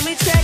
Let me tell